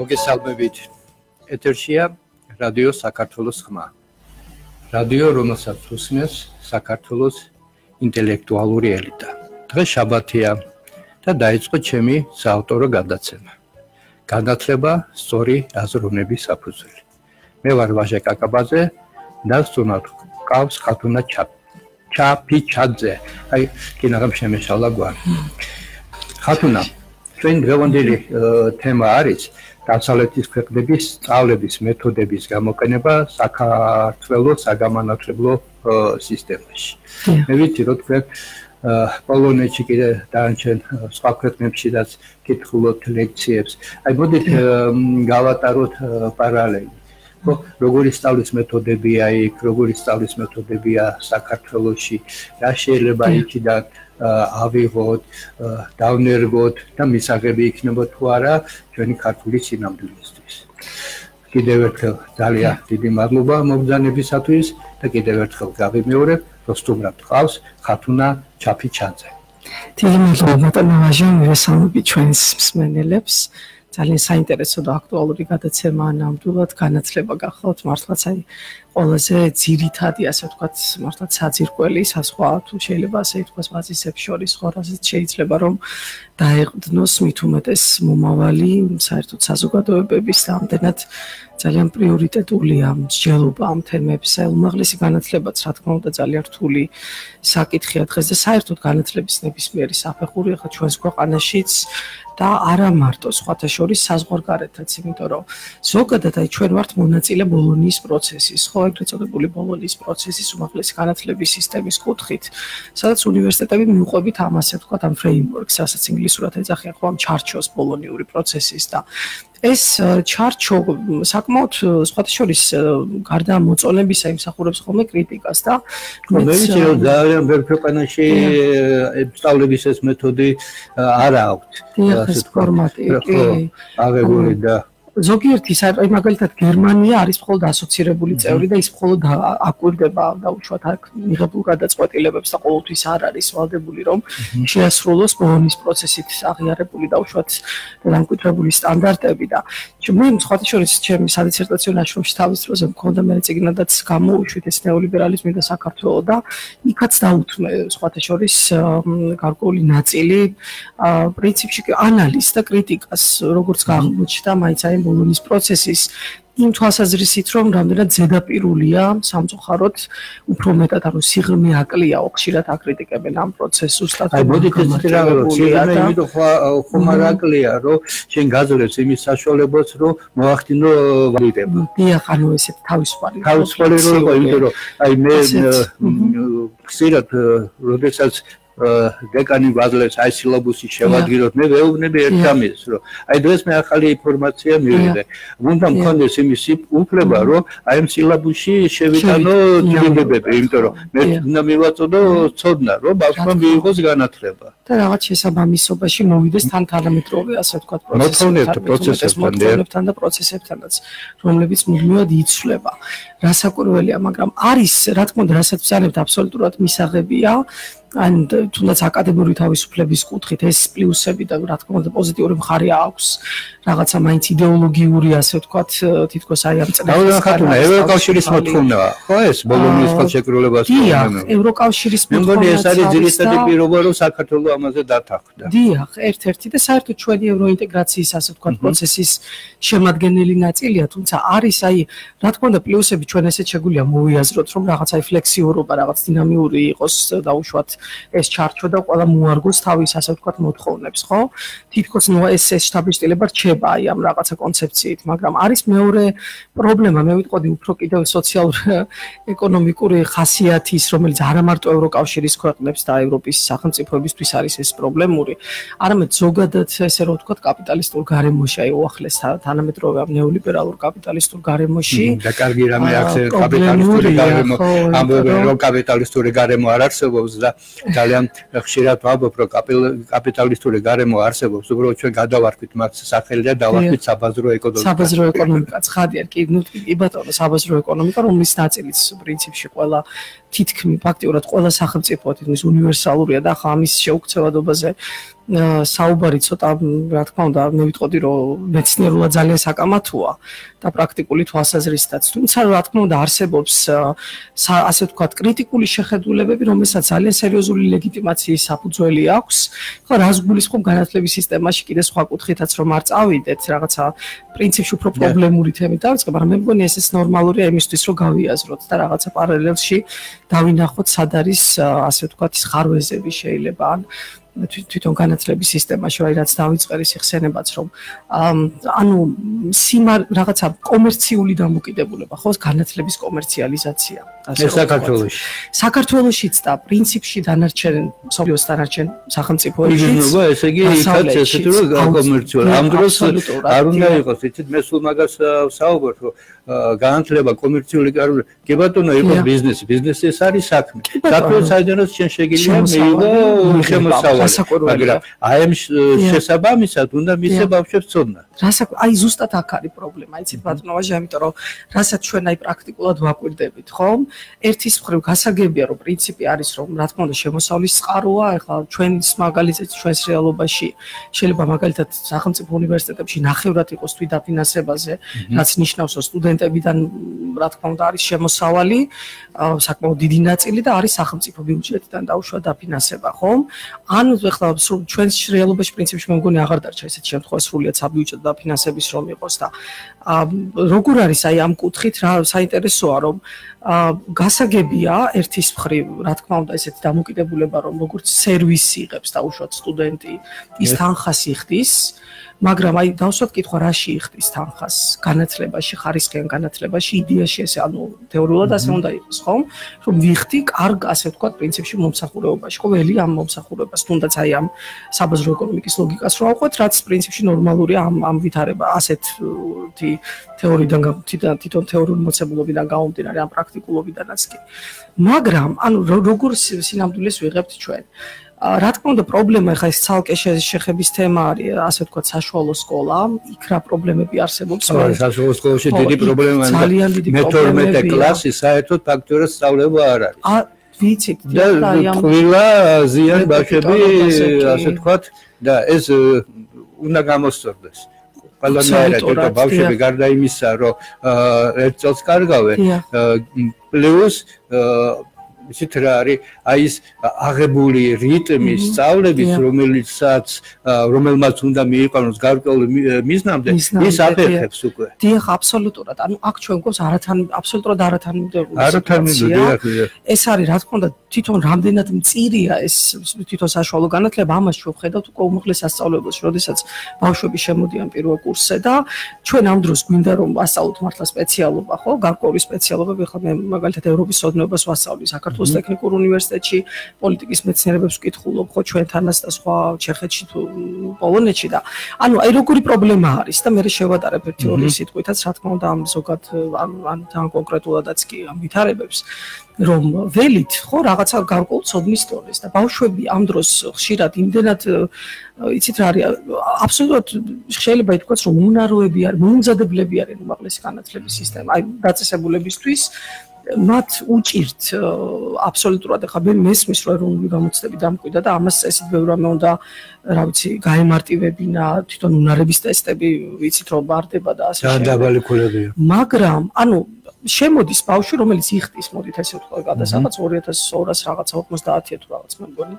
მოგესალმებით. ეთერშია რადიო საქართველოს ხმა. რადიო, რომელსაც უსმენს საქართველოს ინტელექტუალური ელიტა. დღეს შაბათია და დაიწყო ჩემი საავტორო გადაცემა. განათლება სწორი აზროვნების საფუძველი. მე ვარ ვაჟა კაკაბაძე და სწორად ყავს ხათუნა ჩა ჩაფიჩაძე. აი, კინაღამ შემეშალა გვარი. ხათუნა, ჩვენ დღევანდელი თემა არის დასავლეთის ქვეყნების სწავლების მეთოდების გამოყენება საქართველოს საგამანათლებლო სისტემაში. მე ვიცი რომ თქვენ პოლონეთში კიდე დაანჩენ სხვა ქვეყნებშიც კითხულობთ ლექციებს. აი მოდით გავატაროთ პარალელი. ხო, როგორი სწავლის მეთოდებია იქ, როგორი სწავლის მეთოდებია საქართველოში, რა შეიძლება იქიდან ავიღოთ, დავნერგოთ და მისაღები იქნება თუ არა ჩვენი ქართული სინამდვილისთვის. კიდევ ერთხელ ძალიან დიდი მადლობა მოგზანებისათვის და კიდევ ერთხელ გავიმეორებ, რომ სტუმრად ყავს ხათუნა ჩაფიჩაძე. დიდი მადლობა ბატონო ვაჟა, მივესალმები ჩვენს მსმენელებს. ძალიან საინტერესო და აქტუალური გადაცემაა ნამდვილად განათლება გახლავთ. მართლაც აი ყველაზე ძირითადი ასე ვთქვათ მართლაც საძირკველი საზღვა თუ შეიძლება ასე ვთქვათ ბაზისებს შორის ხო რასაც შეიძლება რომ დაეყდნოს მით უმეტეს მომავალი საერთოდ საზოგადოებების ამდენად ძალიან პრიორიტეტულია მსჯელობა ამ თემებზე უმაღლესი განათლებაც რა თქმა უნდა ძალიან რთული საკითხია დღეს და საერთოდ განათლების ნებისმიერი საფეხური ხა ჩვენს ქვეყანაშიც და არა მარტო სხვათა შორის საზღვარგარეთაც, იმიტომ რომ ზოგადად აი ჩვენ ვართ მონაწილე ბოლონიის პროცესის, ხო, ეგრეთ წოდებული ბოლონიის პროცესის უმაღლესი განათლების სისტემის კუთხით, სადაც უნივერსიტეტები მიუყვებით ამას, თქვა ამ ფრეიმვორკს, რასაც ინგლისურად ეძახიან ხო ამ ჩარჩოს ბოლონიური პროცესის და ეს ჩარჩო საკმაოდ სხვათა შორის გარდა მოწონებისა იმსახურებს ხოლმე კრიტიკას და მე ვიცი რომ ძალიან ბევრ ქვეყანაში სწავლების ეს მეთოდი არ აქვს ეს ფორმატი კი. აღებული და ზოგიერთი აი მაგალითად გერმანია არის მხოლოდ ასოცირებული წევრი და ის მხოლოდ აკვირდება და უშუალოდ აქ მიღებულ გადაწყვეტილებებს და ყოველთვის არ არის ვალდებული რომ შეასრულოს ბოლონის პროცესით აღიარებული და უშუალოდ დამკვიდრებული სტანდარტები და მე სხვათა შორის ჩემი სადისერტაციო ნაშრომში თავის დროზე მქონდა მე წიგნადაც გამოუშვით ეს ნეოლიბერალიზმი და საქართველო და იქაც დაუთმე სხვათა შორის გარკვეული ნაწილი. პრინციპში ანალიზს და კრიტიკას როგორც აღმოჩნდა მაინც აი ბოლონის პროცესის იმ თვალსაზრისით რომ რამდენად ზედაპირულია სამწუხაროდ უფრო მეტად ანუ სიღრმე აკლია ოქშირად აკრიტიკებენ ამ პროცესს და აი მოდით ეს რომ სიღრმე იმიტომ ხომ არ აკლია რომ შენ გაძლევს იმის საშუალებას რომ მოახდინო ვალიდება დიახ ანუ ესე თავისუფალი თავისუფალი რო იყო იმიტომ რომ აი მე ხშირად როდესაც დეკანი ვაზლებს აი სილაბუსი შევადგინოთ მე ვეუბნები ერთ ამის რომ აი დღეს მე ახალი ინფორმაცია მივიღე. უნდა მქონდეს იმის უფლება რომ აი ამ სილაბუსში შევიტანო ძილებები იმიტომ რომ მე უნდა მივაწოდო ცოდნა რომ ბავშვმა მიიღოს განათლება. და რაღაც შესაბამისობაში მოვიდეს თან თანამედროვე ასე ვთქვათ პროცესებთან და პროცესებთანაც რომლებიც მუდმივად იცვლება. რასაკვირველია მაგრამ არის რა თქმა უნდა რასაც ვსანებთ აბსოლუტურად მისაღებია ან თუნდაც აკადემიური თავისუფლების კუთხით ეს პლუსები და რა თქმა უნდა პოზიტიური მხარე აქვს. რაღაცა მაინც იდეოლოგიური ასე ვთქვათ თითქოს აი ამ წელს და ხათუნა ევროკავშირის მოთხოვნაა ხო ეს ბოლონიის ხელშეკრულებას დიახ ევროკავშირის მოთხოვნა მე მგონი ეს არის ძირითადი პირობა რომ საქართველოს ამაზე დათანხმდა. დიახ ერთ-ერთი და საერთოდ ჩვენი ევროინტეგრაციის ასე ვთქვათ პროცესის შემადგენელი ნაწილია თუმცა არის აი რა თქმა უნდა პლუსები ჩვენ ესე შეგვიძლია მოვიაზროთ რომ რაღაცა ფლექსიურობა რაღაც დინამიური იყოს და უშუალოდ ეს ჩარჩო და ყველა მოარგოს თავის ასე ვთქვათ მოთხოვნებს, ხო? თითქოს ნუ ეს ეს შტაბისტილება რჩება აი ამ რაღაცა კონცეფციით, მაგრამ არის მეორე პრობლემა, მე ვიტყოდი უფრო კიდევ სოციალურ ეკონომიკური ხასიათის, რომელიც არა მარტო ევროკავშირის ქვეყნებს და ევროპის სახელმწიფოებისთვის არის ეს პრობლემური, არამედ ზოგადად ესე რომ ვთქვათ კაპიტალისტურ გარემოში, აი უახლეს თანამედროვე ამ ნეოლიბერალურ კაპიტალისტურ გარემოში და კარგი რამე აქვს კაპიტალისტური გარემო, ამბობენ რომ კაპიტალისტური გარემო არ არსებობს და ძალიან ხშირად ვაბობ რომ კაპიტალისტური გარემო არსებობს. უბრალოდ ჩვენ გადავარქვით მას სახელი და დავარქვით საბაზრო ეკონომიკა. საბაზრო ეკონომიკა ცხადია კი ნუ კი ბატონო საბაზრო ეკონომიკა რომლის ნაწილიც პრინციპში ყველა თითქმის ფაქტიურად ყველა სახელმწიფო თითქმის უნივერსალურია და ხა ამის შეუქცევადობაზე საუბარი ცოტა რა თქმა უნდა მე ვიტყოდი რომ მეცნიერულად ძალიან საკამათოა და პრაქტიკული თვალსაზრისითაც. თუმცა რა თქმა უნდა არსებობს ასე ვთქვათ კრიტიკული შეხედულებები რომელსაც ძალიან სერიოზული ლეგიტიმაციის საფუძველი აქვს. ხო რას გულისხმობ განათლების სისტემაში კიდე სხვა კუთხითაც რომ არ წავიდეთ რაღაცა პრინციპში უფრო პრობლემური თემით დავიწყებ მაგრამ მე მგონი ესეც ნორმალურია იმისთვის რომ გავიაზროთ და რაღაცა პარალელში დავინახოთ სად არის ასე ვთქვათ ის ხარვეზები შეიძლება ან თვითონ განათლების სისტემაში აი რაც დავიწყერი სიხსენებაც რომ ანუ სიმარ რაღაცა კომერციული დამოკიდებულება ხო განათლების კომერციალიზაცია. ასე საქართველოში. საქართველოშიც და პრინციპში დანარჩენ სოფიოს დანარჩენ სახელმწიფოებში ნუ ესე იგი იქაც ესეთი რომ კომერციული ამ დროს არ უნდა იყოს იცით მე სულ მაგას საუბარ რომ განათლება კომერციული კარული კი ბატონო იყო ბიზნესი. ბიზნესი ეს არის საქმე. საქმე საიდანაც შენ შეგიძლია მიიღო შემოსავალი მაგრამ აი ამ შესაბამისად უნდა მისე ბავშვებს ცოდნა. რასაკ აი ზუსტად აქ არის პრობლემა იცით ბატონო ვაჟი ამიტომ რომ რასაც ჩვენ აი პრაქტიკულად ვაკვირდებით ხომ? ერთის მხრივ გასაგებია რომ პრინციპი არის რომ რა თქმა უნდა შემოსავლის წყაროა ეხლა ჩვენს მაგალითად ჩვენს რეალობაში შეიძლება მაგალითად სახელმწიფო უნივერსიტეტებში ნახევრად იყოს თვითდაფინანსებაზე რაც ნიშნავს რომ სტუდენტებიდან რა თქმა უნდა არის შემოსავალი საკმაოდ დიდი ნაწილი და არის სახელმწიფო ბიუჯეტიდან დაუშვა დაფინანსება ხომ ანუ ეხლა ჩვენს რეალობაში პრინციპში მე მგონი აღარ დარჩა ესეთ შემთხვევა სრულიად საბიუჯეტო დაფინანსების რომ იყოს და როგორ არის აი ამ კუთხით რა საინტერესოა რომ გასაგებია ერთის მხრივ, რა თქმა უნდა, ესეთი დამოკიდებულება, რომ როგორც სერვისი იღებს და უშუალოდ სტუდენტი ის თანხას იხდის, მაგრამ აი დავსვათ კითხვა რაში იხდის თანხას განათლებაში, ხარისხიან განათლებაში, იდეაში ესე, ანუ თეორიულად ასე უნდა იყოს, ხო? რომ ვიხდი კარგ, ასე ვთქვათ, პრინციპში მომსახურებაში, ხო, ველი ამ მომსახურებას, თუნდაც აი ამ საბაზრო ეკონომიკის ლოგიკას რო ავყვეთ, რაც პრინციპში ნორმალურია ამ ამ ვითარება, ასეთი თეორიიდან თვითონ თეორიული მოცემულობიდან გამომდინარე ამ პრაქტიკ პრაქტიკულობიდანაც კი. მაგრამ ანუ როგორ სინამდვილეს ვიღებთ ჩვენ? რა თქმა უნდა პრობლემა ხა ეს ცალკე შეხების თემა არის ასე ვთქვათ საშუალო სკოლა იქ რა პრობლემები არსებობს საშუალო სკოლაში დიდი პრობლემაა მე 12 კლასი საერთოდ ფაქტორად სწავლება არ არის. ა ვიცით და ყველა ზიან ბავშვები ასე ვთქვათ და ეს უნდა გამოსწორდეს. ყველანაირად ერთ ბავშვები გარდა იმისა რომ ერთ წელს კარგავენ პლუს ისეთ რა არის აი ეს აღებული რიტმი სწავლების რომელიცაც რომელმაც უნდა მიიყვანოს გარკვეული მიზნამდე ის აფერხებს უკვე. დიახ აბსოლუტურად. ანუ აქ ჩვენ გვყავს არათან აბსოლუტურად არათანმიმდევრული არათანმიმდევრული ეს არის რა თქმა უნდა თვითონ რამდენად მწირია ეს თვითონ საშუალო განათლება ამას ჩვენ ხედავთ უკვე უმაღლეს სასწავლებელში როდესაც ბავშვები შემოდიან პირველ კურსზე და ჩვენ ამ დროს გვინდა რომ ვასწავლოთ მართლა სპეციალობა ხო? გარკვეული სპეციალობები ხო მე მაგალითად ევროპის ოდნობას ვასწავლი საქართველოს საქართველოს ტექნიკურ უნივერსიტეტში პოლიტიკის მეცნიერებებს ვკითხულობ ხო ჩვენთანაც და სხვა ჩეხეთში თუ პოლონეთში და ანუ აი როგორი პრობლემა არის და მე შევატარებ ერთი ორი სიტყვითაც რა თქმა უნდა ამ ზოგად ან ან თან კონკრეტულადაც კი ამ ვითარებებს რომ ველით ხო რაღაცა გარკვეულ ცოდნის დონეს და ბავშვები ამ დროს ხშირად იმდენად იცით რა არის აბსოლუტურად შეიძლება ითქვას რომ უნაროები არ მომზადებლები არიან უმაღლესი განათლების სისტემა აი დაწესებულებისთვის მათ უჭირთ აბსოლუტურად ახლა მე მესმის რომ ეროვნული გამოცდები დამკვიდა და ამას ესეთ ბევრ რამე უნდა რა ვიცი გაემარტივებინა თვითონ უნარების ტესტები ვიცით რომ ბარდება და ასე შემდეგ. და დაბალი ქულებია. მაგრამ ანუ შემოდის ბავშვი, რომელიც იხტის, მოდით ესე ვთქვა, გადა სადაც 2200 რაღაცა 90-ია თუ რაღაც, მე მგონი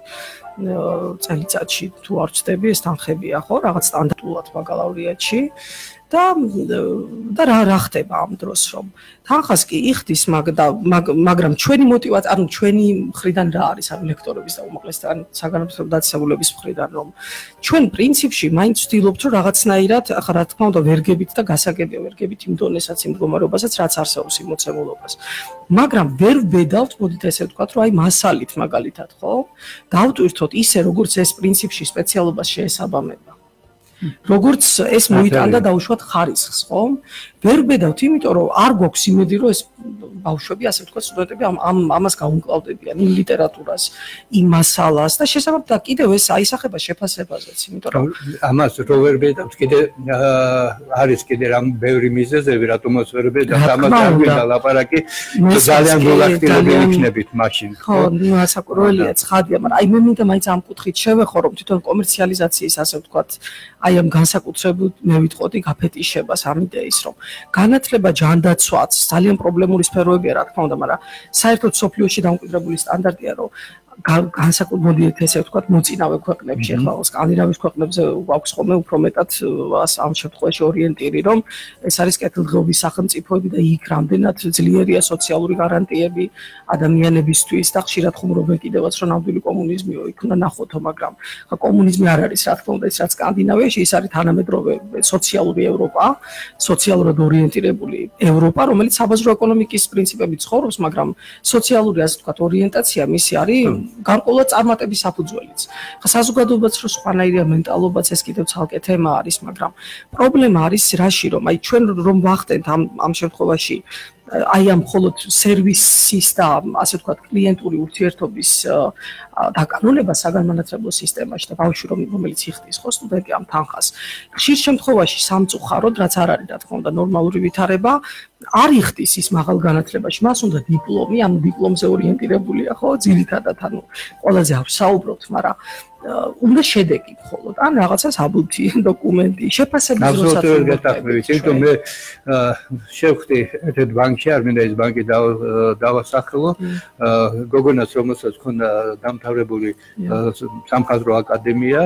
წელიწადში თუ არ ვწდები, ეს თანხებია, ხო, რაღაც სტანდარტულად ბაკალავრიატში. და და რა რა ხდება ამ დროს რომ? თანხას კი იხდის მაგრამ ჩვენი мотивация ანუ ჩვენი მხრიდან რა არის ანუ ლექტორების და უმოკლესთან საგანმანათლებლო დაწესებულების მხრიდან რომ? ჩვენ პრინციპში მაინც ვთქვით რომ რაღაცნაირად ახლა რა თქმა უნდა ვერგებით და გასაგებია ვერგებით იმ დონესაც იმ მდგომარეობასაც რაც არსებობს. იმ მოცემულობას. მაგრამ ვერ ვბედავთ მოდით ესე ვთქვათ რომ აი მასალით მაგალითად ხო? დავტვირთოთ ისე როგორც ეს პრინციპში სპეციალობას შეესაბამება. როგორც ეს მოიტანდა დაუშვათ ხარისხს, ხო? ვერ ბედავთ, იმიტომ რომ არ გვაქვს იმედი, რომ ეს ბავშვები, ასე ვთქვათ, სტუდენტები ამ ამ ამას გაუმკლავდებიან, იმ ლიტერატურას, იმ მასალას და შესაბამისად და კიდევ ეს აისახება შეფასებაზეც, იმიტომ რომ ამას რო ვერ ბედავთ, კიდე არის კიდე რამ ბევრი მიზეზები, რატომაც ვერ ბედავთ, ამას არ გვინდა ლაპარაკი, ძალიან გულახდილები იქნებით მაშინ. ხო, ნუ ასაკურველია, ცხადია, მაგრამ აი მე მინდა მაინც ამ კუთხით შევეხო, რომ თვითონ კომერციალიზაციის, ასე ვთქვათ, აი ამ განსაკუთრებულ მე ვიტყოდი გაფეტიშებას ამ იდეის, რომ განათლება ჯანდაცვაც ძალიან პრობლემური სფეროებია, რა თქმა უნდა, მაგრამ საერთოდ სოფლიოში დამკვიდრებული სტანდარტია, რომ განსაკუთრებით ესე ვთქვათ მოწინავე ქვეყნებში ახლა სკანდინავიის ქვეყნებზე აქვს ხოლმე უფრო მეტად ამ შემთხვევაში ორიენტირი რომ ეს არის კეთილდღეობის სახელმწიფოები და იქ რამდენად ძლიერია სოციალური გარანტიები ადამიანებისთვის და ხშირად ხუმრობენ კიდევაც რომ ნამდვილი კომუნიზმიო იქ უნდა ნახოთო მაგრამ ხა კომუნიზმი არ არის რა თქმა უნდა ეს რაც სკანდინავიაში ის არის თანამედროვე სოციალური ევროპა სოციალურად ორიენტირებული ევროპა რომელიც საბაზრო ეკონომიკის პრინციპებით ცხოვრობს მაგრამ სოციალური ასე ვთქვათ ორიენტაცია მისი არის გარკვეულად წარმატების საფუძველიც. ხა საზოგადოებაც რო სხვანაირია მენტალობაც ეს კიდევ ცალკე თემა არის, მაგრამ პრობლემა არის რაში რომ აი ჩვენ რომ ვახდენთ ამ ამ შემთხვევაში აი ამ მხოლოდ სერვისის და ასე ვთქვათ კლიენტური ურთიერთობის დაკანონება საგანმანათლებლო სისტემაში და ბავშვი რომელიც იხდის ხო სტუდენტი ამ თანხას ხშირ შემთხვევაში სამწუხაროდ რაც არ არის რა თქმა უნდა ნორმალური ვითარება არ იხდის ის მაღალ განათლებაში მას უნდა დიპლომი ანუ დიპლომზე ორიენტირებულია ხო ძირითადად ანუ ყველაზე არ საუბრობთ მაგრამ უნდა შედეგი მხოლოდ. ან რაღაცა საბუთი დოკუმენტი შეფასების როსაც ვერ გეტახმებით იმიტომ მე შევხვდი ერთ ბანკში არ მინდა ეს ბანკი დავასახელო. გოგონას რომელსაც ქონდა დამთავრებული სამხატვრო აკადემია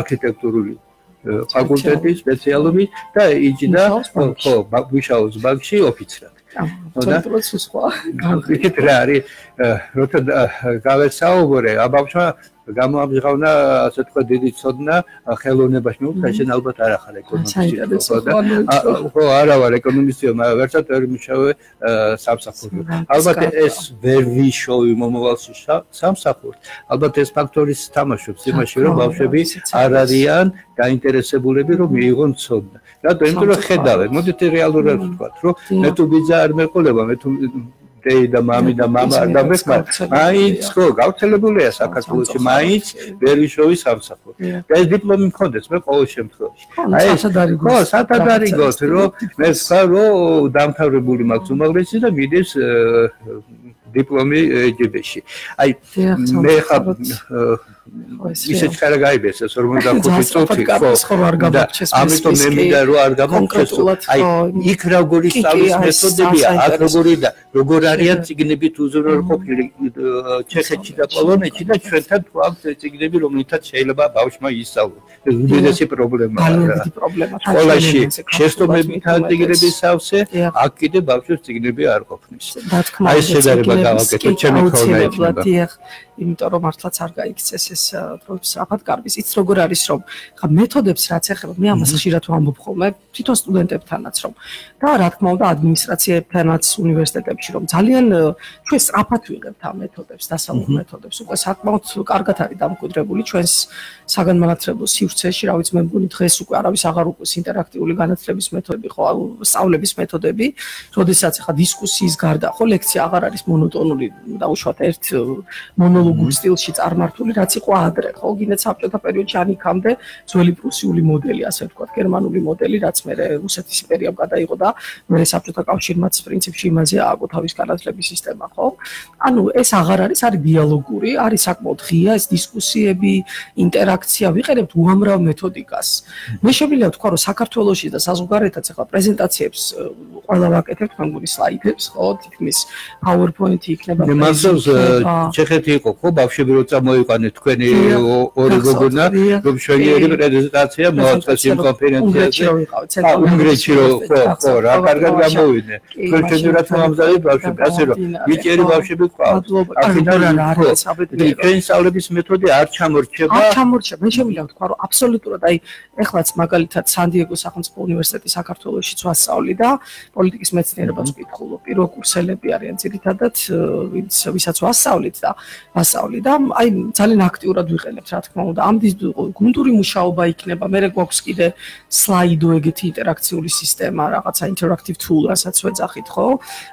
არქიტექტურული ფაკულტეტის სპეციალობი და იჯდა ხო ბუშაუს ბანკში ოფიცრად და პროცესი სხვა. იქით რა არის, როცა გავესაუბრე, აბავშვა გამოამჟღავნა ასე თქვა დიდი ცოდნა ხელოვნებაში. ნუ ხაშენ ალბათ არ ახალ ეკონომისტი ხო არა ვარ ეკონომისტი მაგრამ ვერცად ვერ მუშაობ სამსახურში. ალბათ ეს ვერ ვიშოვი მომავალში სამსახურს. ალბათ ეს ფაქტორი თამაშობს იმაში რომ ბავშვები არ არიან დაინტერესებულები რომ მიიღონ ცოდნა. რატო იმიტომ რომ ხედავენ. მოდით რეალურად ვთქვათ რომ მე თუ ბიძა არ მეყოლება მე თუ დეი და მამი და მამა არ დამეხმარ მაინც ხო გავრცელებულია საქართველოში მაინც ვერ ვიშოვი სამსახური და ეს დიპლომი მქონდეს მე ყოველ შემთხვევაში. აი ხო სათადარიგოთ რომ მე სხვა რომ დამთავრებული მაქვს უმაღლესი და მიდის დიპლომი ეჯიბეში. აი მე ხა ისე ხარ გაიბეს ეს რომ დაგხვდი წუთი ხო ამიტომ მე მინდა რომ არ გამოგხეს აი იქ როგორი სწავლის მეთოდებია აქ როგორი და როგორ არიან ციგნებით უზრუნველყოფილი ჩეხეთში და პოლონეთში და ჩვენთან თუ აქვს ციგნები რომლითაც შეიძლება ბავშვმა ისწავლოს. ეს უდიდესი პრობლემაა სკოლაში შეცდომებით ციგნების სავსე აქ კიდე ბავშვებს ციგნები არ ყოფნის. აი შედარება გავაკეთე ჩემი ქონა იქნება იმიტომ რომ მართლაც არ გაიქცეს ეს დროის აფატკარბის. იც როგორ არის რომ ხა მეთოდებს რაც ეხება მე ამას ხშირად ვამბობ ხოლმე თვითონ სტუდენტებთანაც რომ და რა თქმა უნდა ადმინისტრაციებთანაც უნივერსიტეტებში რომ ძალიან ჩვენ სწრაფად ვიღებთ ამ მეთოდებს დასავლურ მეთოდებს. უკვე საკმაოდ კარგად არის დამკვიდრებული ჩვენს საგანმანათლებლო სივრცეში რა ვიცი მე მგონი დღეს უკვე არავის აღარ უყურს ინტერაქტიული განათლების მეთოდები ხო სწავლების მეთოდები როდესაც ხა დისკუსიის გარდა ხო ლექცია აღარ არის მონოტონური დაუშვათ ერთ მონოლოგურ სტილში წარმართული რაც იყო ადრე ხო გინდა საბჭოთა პერიოდში ან იქამდე ძველი პრუსიული მოდელი ასე ვთქვათ გერმანული მოდელი რაც მე რუსეთის იმპერიამ გადაიღო და მე საბჭოთა კავშირმაც პრინციპში იმაზე ააგო თავის განათლების სისტემა ხო? ანუ ეს აღარ არის არის დიალოგური არის საკმაოდ ღია ეს დისკუსიები ინტერაქცია ვიყენებთ უამრავ მეთოდიკას. მე შემიძლია ვთქვა რომ საქართველოსში და საზღვარგარეთაც ახლა პრეზენტაციებს ყველა ვაკეთებთ მაგური სლაიდებს ხო? თითქმის PowerPoint-ი იქნება მე მასწავლს ჩეხეთი იყო ხო? ბავშვები რო წამოიყვანეთ თქვენი ორი გოგონა რომ შვენიერი პრეზენტაცია მოაწყეს იმ კონფერენციაზე. უნგრეთში რო ხო ხო რა კარგად გამოვიდნენ. თქვენ შეიძლება მომამზადე ბავშვები ასე რომ მიჭერი ბავშვები ყავთ აქედან რა არის საბედნიერო? თქვენ სწავლების მეთოდი არ ჩამორჩება. არ ჩამორჩება. მე შემიძლია ვთქვა რომ აბსოლუტურად აი ეხლაც მაგალითად სან-დიეგოს სახელმწიფო უნივერსიტეტი საქართველოსში ვასწავლი და პოლიტიკის მეცნიერებას ვკითხულობ პირველ კურსელები არიან ძირითადად ვინც ვისაც ვასწავლით და ვასწავლი და აი ძალიან აქტიურად ვიყენებ რა თქმა უნდა. ამ გუნდური მუშაობა იქნება. მე გვაქვს კიდე სლაიდო ეგეთი ინტერაქციული სისტემა რაღაცა interactive tool რასაც ვეძახით ხო?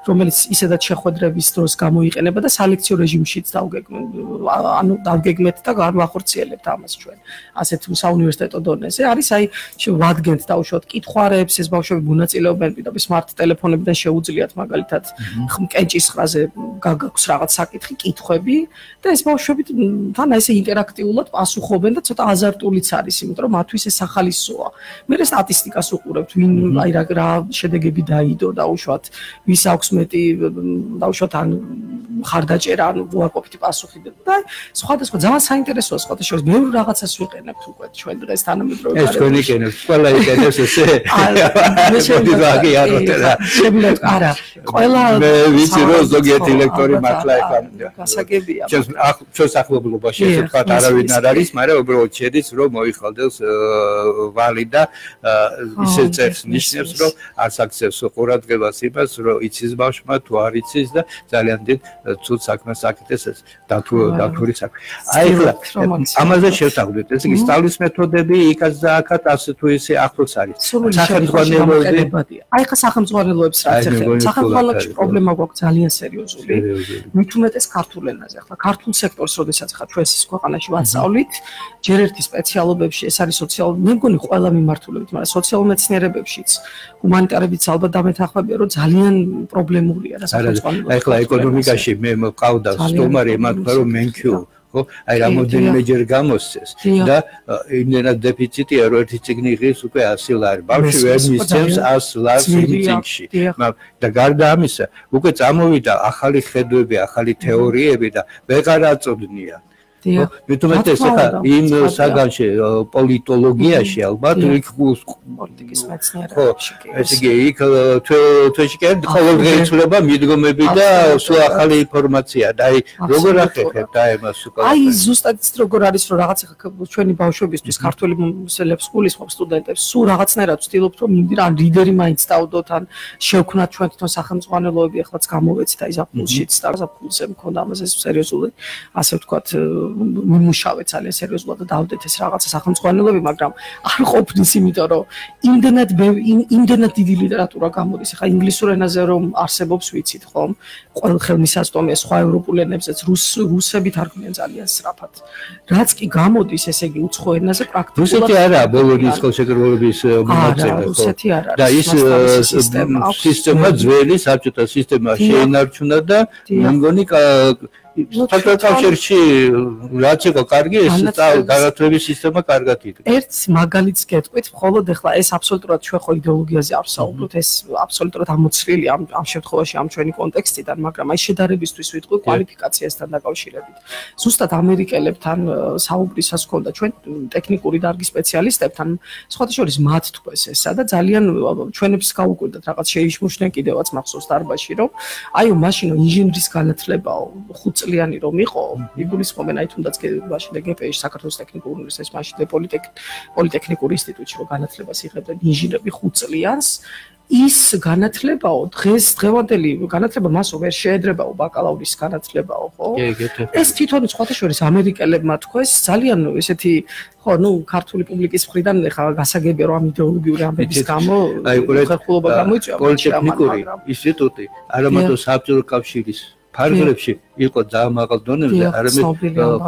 რომელიც ისედაც შეხვედრების დროს გამოიყენება და სალექციო რეჟიმშიც დავგეგმეთ ანუ დავგეგმეთ და განვახორციელებთ ამას ჩვენ. ასეთ საუნივერსიტეტო დონეზე. არის აი ვადგენთ დაუშვათ კითხვარებს ეს ბავშვები მონაწილეობენ პირდაპირ smart ტელეფონებიდან შეუძლიათ მაგალითად კენჭის ხრაზე გაგაქვს რაღაც საკითხი კითხვები და ეს ბავშვები თან ესე ინტერაქტიულად პასუხობენ და ცოტა აზარტულიც არის იმიტომ რომ მათთვის ეს ახალისოა მე რა სტატისტიკას უყურებთ ვინ აი რა შედეგები დაიდო დაუშვათ ვის აქვს მეტი დაუშვათ ან ხარდაჭერა ანუ უარყოფითი პასუხი და სხვადასხვა ძალიან საინტერესოა სხვათა შორის მე რაღაცას ვიყენებთ უკვე ჩვენ დღეს თანამედროვე ეს ჩვენ იყენებთ ყველა იყენებს ესე. მე შემიძლია შემიძლია არა ყველა მე ვიცი რომ ზოგიერთი ლექტორი მართლა ეხლა გასაგებია. ჩვენ ჩვენ სახელმწიფოში ესე თქვა არავინ არ არის მაგრამ უბრალოდ შედის რომ მოიხალდეს ვალი და ისე წერს ნიშნებს რომ არც აქცევს ყურადღებას იმას რომ იცის ბავშვმა თუ არ იცის და ძალიან დიდ ცუდ საქმეს აკეთებს ეს დათუ დათური საქმე. აი ეხლა ამაზე შევთანხმდით ესე იგი სწავლის მეთოდები იქაც და აქაც ასე თუ ისე ახლოს არის. სახელმწიფოებრივი აი ხა სახელმწიფოებრივებს რაც ეხება სახელმწიფოებში პრობლემა გვაქვს ძალიან სერიოზული. მით უმეტეს ქართულ ენაზე ახლა. ქართულ სექტორს როდესაც ხა ჩვენს ქვეყანაში ვასწავლით ჯერ ერთი სპეციალობებში ეს არის სოციალური მე მგონი ყველა მიმართულებით მაგრამ სოციალურ მეცნიერებებშიც ჰუმანიტარებიც ალბათ დამეთახმებია რომ ძალიან პრობლემურია რა სახელმწიფო აი ხა ეკონომიკაში მე მყავდა სტუმარი ემართვა რომ მენქიუ ხო? აი რამოდენიმეჯერ გამოსცეს და იმენად დეფიციტია, რომ ერთი ციგნი ღირს უკვე 100 ლარი. ბავშვი ვერ მისცემს 100 ლარს ციგნში. და გარდა ამისა, უკვე წამოვიდა ახალი ხედვები, ახალი თეორიები და ვეღარ აწოდნია. დიახ. მithumet ეს ახლა იმ საგანში პოლიტოლოგიაში ალბათ იქ პოლიტიკის მეცნიერებაში კი. ეს იგი იქ თვეში კი ყოველდღიურობა მიდგომები და სულ ახალი ინფორმაცია. და აი როგორ ახერხებთ აი მას უკან. აი ზუსტად ის როგორ არის რომ რაღაც ახლა ჩვენი ბავშვებისთვის ქართული მოსელებს სკოლის ხო სტუდენტებს სულ რაღაცნაირად ვცდილობთ რომ მინდირ ან ლიდერი მაინც დავდოთ ან შევქნათ ჩვენ თვითონ სახელმწიფოებრივი ახლაც გამოვეცით აი ზაფხულშიც და ზაფხულზე მქონდა ამაზე სერიოზული ასე ვთქვათ მიმუშავე ძალიან სერიოზულად და დავდეთ ეს რაღაცა სახელმწიფოებრივი, მაგრამ არ ყოფნის, იმიტომ რომ იმდენად იმდენად დიდი ლიტერატურა გამოდის. ახლა ინგლისურ ენაზე რომ არსებობს ვიცით ხომ? ყოველ ხელმისაწვდომია სხვა ევროპულ ენებზეც რუს რუსები თარგმნიან ძალიან სწრაფად. რაც კი გამოდის, ესე იგი უცხო ენაზე პრაქტიკულად რუსეთი არაა ბოლონის ხელშეკრულების მონაწილე ხო? რუსეთი არა. და ის სისტემა ძველი საბჭოთა სისტემა შეინარჩუნა და მე მგონი საქართველოში რაც იყო კარგი ეს განათლების სისტემა კარგად იდგა. ერთ მაგალითს გეტყვით, მხოლოდ ახლა ეს აბსოლუტურად ჩვენ ხო იდეოლოგიაზე არ ვსაუბრობთ, ეს აბსოლუტურად ამოცლილი ამ ამ შემთხვევაში ამ ჩვენი კონტექსტიდან, მაგრამ აი შედარებისთვის ვიტყვი კვალიფიკაციასთან დაკავშირებით. ზუსტად ამერიკელებთან საუბრისას ქონდა ჩვენ ტექნიკური დარგის სპეციალისტებთან, სხვათა შორის მათ თქოს ესა და ძალიან ჩვენებს გაუკვირდათ რაღაც შეიშმუშნენ კიდევაც მახსოვს დარბაში, რომ აიო მაშინ ინჟინრის განათლებაო ხუთ წლიანი რომ იყო. იგულისხმობენ აი თუნდაც მაშინ გპ-ში საქართველოს ტექნიკური უნივერსიტეტში მაშინ პოლიტექნიკური ინსტიტუტში რომ განათლებას იღებდნენ ინჟინრები 5 წლიანს ის განათლებაო დღეს დღევანდელი განათლება მასო ვერ შეედრებაო ბაკალავრის განათლებაო ხო? ეს თვითონ სხვათა შორის ამერიკელებმა თქვეს ძალიან ესეთი ხო ნუ ქართული პუბლიკის მხრიდან ხა გასაგებია რომ ამ იდეოლოგიური ამბების გამო აი ხერხულობა გამოიწვია პოლიტექნიკური ინსტიტუტი არამატო საბჭოთა კავშირის ფარგლებში იყო ძალიან მაღალ დონეზე, არამედ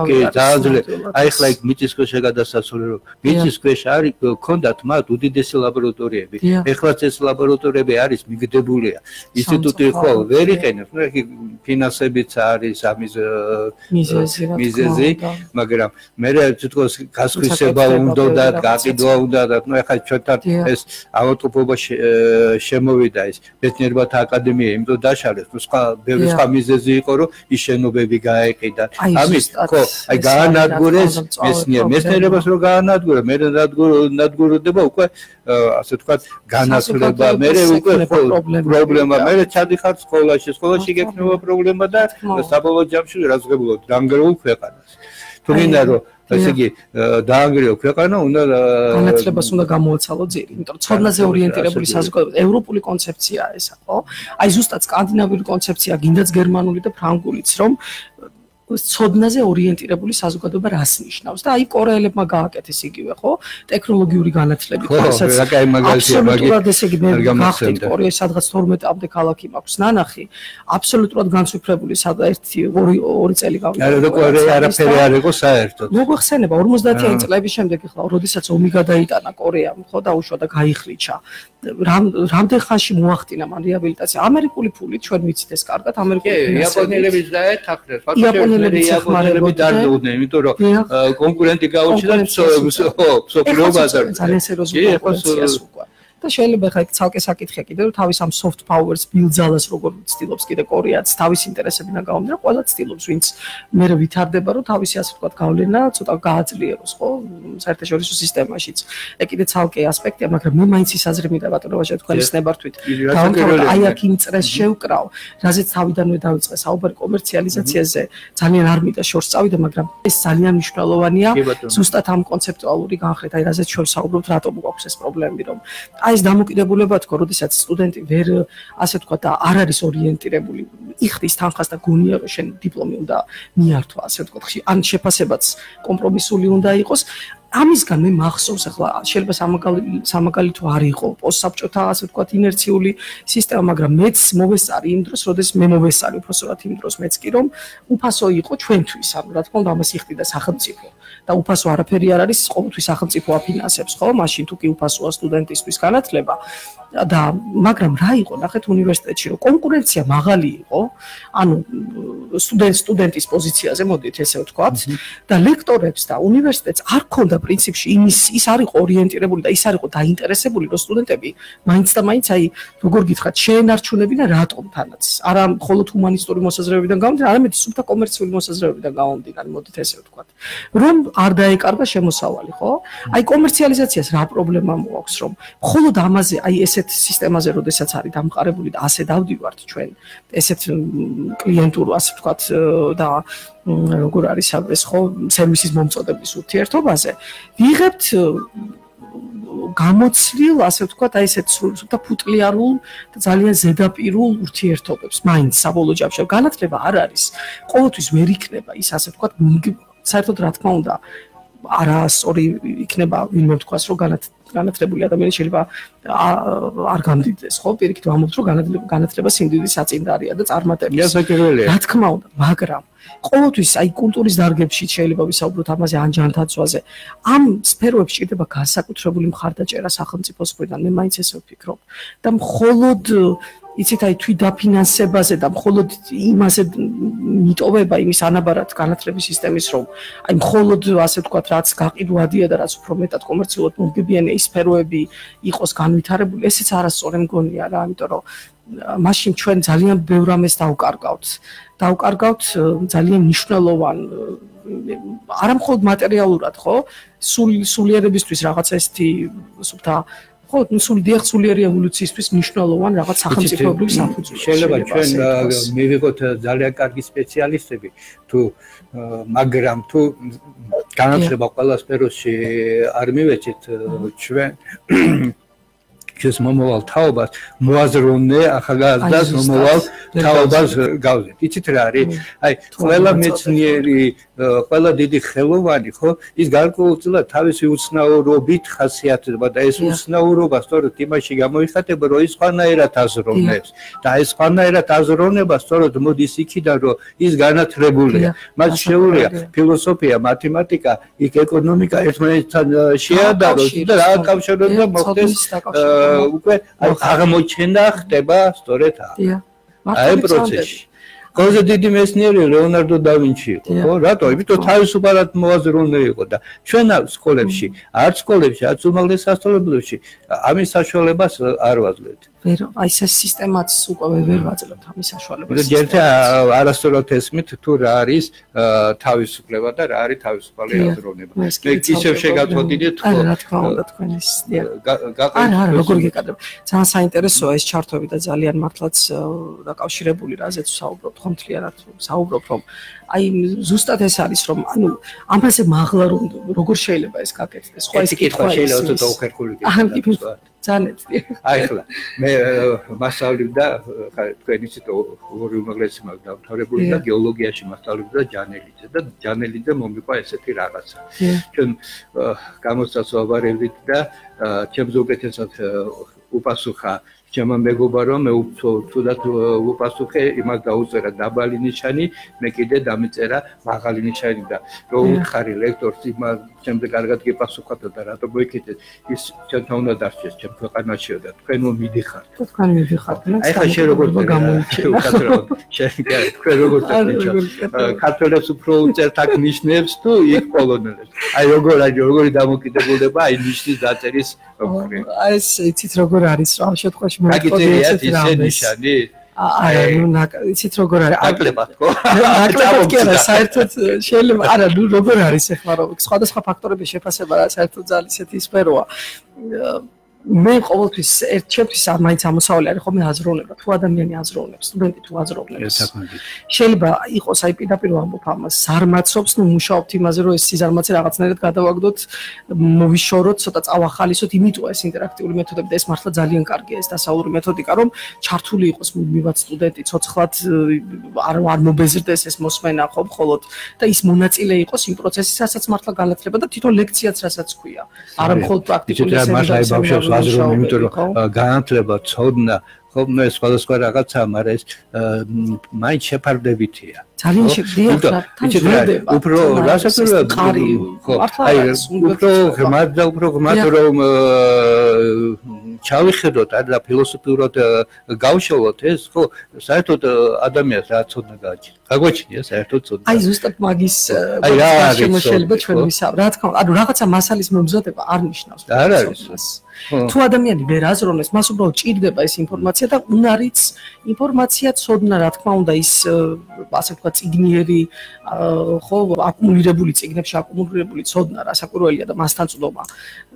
კი ძალიან ძლიერ. აი ხლა იქ მიწის ქვეშ გადასასვლელი რომ მიწის ქვეშ არის ქონდათ მათ უდიდესი ლაბორატორიები. ეხლა ეს ლაბორატორიები არის მიგდებულია. ინსტიტუტი ხო ვერ იყენებს, ნუ იქ ფინანსებიც არის ამის მიზეზი, მაგრამ მე თვითონ გასხვისება უნდა და გაყიდვა უნდა. და ნუ ეხლა ჩვენთან ეს ავტოპობა შემოვიდა ეს ბედნიერებათა აკადემია იმდო დაშალეს, ნუ სხვა ბევრი სხვა მიზეზი იყო რომ შენობები გაეყიდა. ამის ხო, აი გაანადგურეს მესნიერ მესნიერებას რო გაანადგურა, მე ნადგურდება უკვე ასე ვთქვათ, განათლება, მე უკვე პრობლემა, მე ჩადიხარ სკოლაში, სკოლაში გექნება პრობლემა და საბოლოო ჯამში რაზღებულობ დაანგრეულ ქვეყანას. თუ მინდა რომ ესე იგი დაანგრიო ქვეყანა უნდა განათლებას უნდა გამოაცალო ძირი. იმიტომ რომ ცოდნაზე ორიენტირებული საზოგადოება ევროპული კონცეფციაა ესა ხო? აი ზუსტად სკანდინავიური კონცეფცია გინდაც გერმანული და ფრანგულიც რომ ცოდნაზე ორიენტირებული საზოგადოება რას ნიშნავს? და აი კორეელებმა გააკეთეს იგივე ხო? ტექნოლოგიური განათლებით რასაც აბსოლუტურად ესე იგი მე გახდით კორეის სადღაც 12-მდე ქალაქი მაქვს. ნანახი აბსოლუტურად განსვიფრებული სადა ერთი ორი ორი წელი გავიდა. არა კორეა არაფერი არ იყო საერთოდ. მოგვახსენება 50-იანი წლების შემდეგ ახლა როდესაც ომი გადაიტანა კორეამ ხო დაუშვა და გაიხლიჩა. რამ რამდენ ხანში მოახდინა მან რეაბილიტაცია? ამერიკული ფული ჩვენ ვიცით ეს კარგად ამერიკული იაპონელები დაეთანხმდნენ იაპონელები იაპონელები დაძუდნენ იმიტომ რომ კონკურენტი გაუჩნდა სოფლიო ბაზარზე ძალიან სერიოზული კონკურენციას უკვე და შეიძლება ხა ცალკე საკითხია კიდე რომ თავის ამ soft powers ბილძალას როგორ ცდილობს კიდე კორეაც თავის ინტერესებიდან გამომდინარე ყველა ცდილობს ვინც მე ვითარდება რომ თავისი ასე ვთქვათ გავლენა ცოტა გააძლიეროს ხო საერთაშორისო სისტემაშიც. ეგ კიდე ცალკე ასპექტია მაგრამ მე მაინც ის აზრი მინდა ბატონო ვაჟა თქვენ ისნებართვით გავაკეთოთ აი აქ იმ წრეს შევკრავ რაზეც თავიდანვე დავიწყე საუბარი კომერციალიზაციაზე ძალიან არ მინდა შორს წავიდე მაგრამ ეს ძალიან მნიშვნელოვანია. ზუსტად ამ კონცეპტუალური განხრით აი რაზეც შორს საუბრობთ რატომ გვაქვს ეს პრობლემები რომ აი ეს დამოკიდებულება თქო, როდესაც სტუდენტი ვერ ასე თქვა და არ არის ორიენტირებული, იხდის თანხას და გონია რომ შენ დიპლომი უნდა მიართვა, ასე თქვა, ან შეფასებაც კომპრომისული უნდა იყოს. ამისგან მე მახსოვს ახლა შეიძლება სამაგალითო არ იყო პოსტსაბჭოთა ასე ვთქვათ ინერციული სისტემა მაგრამ მეც მოვესწარი იმ დროს როდესაც მე მოვესწარი უბრალოდ იმ დროს მეც კი რომ უფასო იყო ჩვენთვის ანუ რა თქმა უნდა ამას იხდიდა სახელმწიფო და უფასო არაფერი არ არის ყოველთვის სახელმწიფო აფინანსებს ხო? მაშინ თუ კი უფასოა სტუდენტისთვის განათლება და მაგრამ რა იყო? ნახეთ უნივერსიტეტში რომ კონკურენცია მაღალი იყო. ანუ სტუდენტ სტუდენტის პოზიციაზე მოდით ესე ვთქვათ. და ლექტორებს და უნივერსიტეტს არ ქონდა პრინციპში იმის ის არ იყო ორიენტირებული და ის არ იყო დაინტერესებული რომ სტუდენტები მაინც და მაინც აი როგორ გითხრათ შეენარჩუნებინა რატომ თანაც. არა მხოლოდ ჰუმანისტური მოსაზრებებიდან გამომდინარე არამედ სულთა კომერციული მოსაზრებებიდან გამომდინარე მოდით ესე ვთქვათ. რომ არ დაეკარგა შემოსავალი ხო? აი კომერციალიზაციას რა პრობლემა მოაქვს რომ მხოლოდ ამაზე აი ესე ესეთ სისტემაზე როდესაც არის დამყარებული და ასე დავდივართ ჩვენ ესეთ კლიენტურ ასე ვთქვათ და როგორ არის ეს ხო სერვისის მომწოდების ურთიერთობაზე ვიღებთ გამოცდილ ასე ვთქვათ აი ესეთ და ფუტლიარულ და ძალიან ზედაპირულ ურთიერთობებს. მაინც საბოლოო ჯამში განათლება არ არის ყოველთვის ვერ იქნება ის ასე ვთქვათ საერთოდ რა თქმა უნდა არასწორი იქნება ვინმე თქვას რომ განათლება განათლებული ადამიანი შეიძლება არ გამდიდეს, ხო? პირიქით ვამბობთ, რომ განათლება სიმდიდრის საწინდარია და წარმატების. იასაკერველია. რა თქმა უნდა, მაგრამ ყოველთვის აი კულტურის დარგებში შეიძლება ვისაუბროთ ამაზე ან ჯანთაცვაზე. ამ სფეროებში ჭირდება განსაკუთრებული მხარდაჭერა სახელმწიფოს მხრიდან. მე მაინც ესე ვფიქრობ. და მხოლოდ იცით აი თვით დაფინანსებაზე და მხოლოდ იმაზე მიტოვება იმის ანაბარად განათლების სისტემის რომ აი მხოლოდ ასე ვთქვათ რაც გაყიდვადია და რაც უფრო მეტად კომერციულად მომგებიანი ის სფეროები იყოს განვითარებული ესეც არასწორი მგონია რა ამიტომ რომ მაშინ ჩვენ ძალიან ბევრ ამას დავკარგავთ. დავკარგავთ ძალიან მნიშვნელოვან არა მხოლოდ მატერიალურად ხო? სულიერებისთვის რაღაც ესეთი სუფთა ხო, სული დიახ სულიერი ევოლუციისთვის მნიშვნელოვან რაღაც სახელმწიფოებრივ საფუძველს. შეიძლება ჩვენ მივიღოთ ძალიან კარგი სპეციალისტები თუ მაგრამ თუ განათლება ყველა სფეროში არ მივეჭით ჩვენ ეს მომავალ თაობას მოაზროვნე ახალგაზრდას მომავალ თაობას გავზეთ. იცით რა არის? აი, ყველა მეცნიერი, ყველა დიდი ხელოვანი, ხო, ის გარკვეულწილად თავისი უცნაურობით ხასიათდება და ეს უცნაურობა სწორედ იმაში გამოიხატება, რომ ის სხვანაირად აზროვნებს. და ეს სხვანაირად აზროვნება სწორედ მოდის იქიდან, რომ ის განათლებულია. მას შეუძლია ფილოსოფია, მათემატიკა, იქ ეკონომიკა ერთმანეთთან შეადაროს და რა კავშირდება მოხდეს უკვე აღმოჩენდა ხდება სწორედ აი პროცესში. ყველაზე დიდი მეცნიერი ლეონარდო და ვინჩი იყო ხო? რატო? იმიტომ თავისუფალად მოაზროვნე იყო და ჩვენ სკოლებში არც სკოლებში არც უმაღლეს სასწავლებლებში ამის საშუალებას არ ვაძლევთ ვერ აი ეს სისტემაც უკვე ვერ ვაძლევთ ამის საშუალებას. ერთ არასწორად ესმით თუ რა არის თავისუფლება და რა არის თავისუფალი აზროვნება. მე ისევ შეგაწოდიდეთ ხო? რა თქმა უნდა თქვენის არა არა როგორ გეკადრებ. ძალიან საინტერესოა ეს ჩარტები და ძალიან მართლაც დაკავშირებული რაზეც საუბრობთ ხომ თლიანად საუბრობ რომ აი ზუსტად ეს არის რომ ანუ ამაზე მაღლა რომ როგორ შეიძლება ეს გაკეთდეს? სხვა ეს კითხვა შეიძლება ცოტა უხერხული გიქნას. ძალიან აი ხლა. მე მასწავლობდა თქვენ იცით ორი უმაღლესი მაგ დამთავრებული და გეოლოგიაში მასწავლობდა ჯანელიძე და ჯანელიძე მომიყვა ესეთი რაღაცა. ჩვენ გამოსაცვალებდით და ჩემს უკეთესად უპასუხა ჩემო მეგობარო მე თუდად უპასუხე იმას დაუწერა დაბალი ნიშანი მე კიდე დამეწერა მაღალი ნიშანი და რო უთხარი ლექტორს იმა ჩემზე კარგად გეპასუხათ და რატო მოიქეთეთ ის ჩვენთან უნდა დარჩეს ჩემ ქვეყანაშიო და თქვენ რომ მიდიხართ. თქვენ მიდიხართ აი ხა შე როგორ გამოიჩინა შენ თქვენ როგორ დაიჩა ქართველებს უფრო უწერთ აქ ნიშნებს თუ იქ პოლონელებს? აი როგორ აი როგორი დამოკიდებულება აი ნიშნის დაწერის აი ეს იცით როგორ არის რა შემთხვევაში მაგიწერია ისე ნიშანი. აი ნუ იცით როგორ არის აკლებად ხო? აკლებად კი არა საერთოდ შეიძლება არა ნუ როგორ არის ახლა რომ სხვადასხვა ფაქტორების შეფასება რა საერთოდ ძალიან ისეთი სფეროა მე ყოველთვის ერთ ჩემთვის მაინც ამოსავალი არის ხოლმე აზროვნება. თუ ადამიანი აზროვნებს სტუდენტი თუ აზროვნებს. შეიძლება იყოს აი პირდაპირ ვამბობ ამას ზარმაცობს ნუ მუშაობთ იმაზე რომ ეს სიზარმაცე რაღაცნაირად გადავაგდოთ მოვიშოროთ ცოტა წავახალისოთ იმიტომ ეს ინტერაქტიული მეთოდები და ეს მართლა ძალიან კარგია ეს დასავლური მეთოდიკა რომ ჩართული იყოს მივაც სტუდენტი ცოცხლად არ არ მობეზრდეს ეს მოსმენა ხო მხოლოდ. და ის მონაწილე იყოს იმ პროცესისასაც მართლა განათლება და თვითონ ლექციაც რასაც ქვია. არა მხოლოდ პრაქტიკული ეს ვაზრობ, იმიტომ რომ განათლება, ცოდნა, ხო, მე სხვადასხვა რაღაცა, მაგრამ ეს მაინც შეფარდებითია. ძალიან შეგვიძლია თან უფრო რასაკვირველია ყარი ხო აი უფრო ღმად და უფრო ღმად რომ ჩავიხედოთ და ფილოსოფიურად გავშალოთ ეს ხო საერთოდ ადამიანს რა ცოდნა გააჩნია? გაგვაჩნია საერთოდ ცოდნა. აი ზუსტად მაგის აი რა არის შეიძლება ჩვენ ვისაუბროთ რა თქმა უნდა ანუ რაღაცა მასალის მომზადება არ ნიშნავს არ არის თუ ადამიანი ვერ აზროვნებს მას უბრალოდ ჭირდება ეს ინფორმაცია და უნარიც ინფორმაცია ცოდნა რა თქმა უნდა ის ასე ვთქვათ ციგნიერი ხო აკუმულირებული ციგნებში აკუმულირებული ცოდნა რასაკვირველია და მასთან წვდომა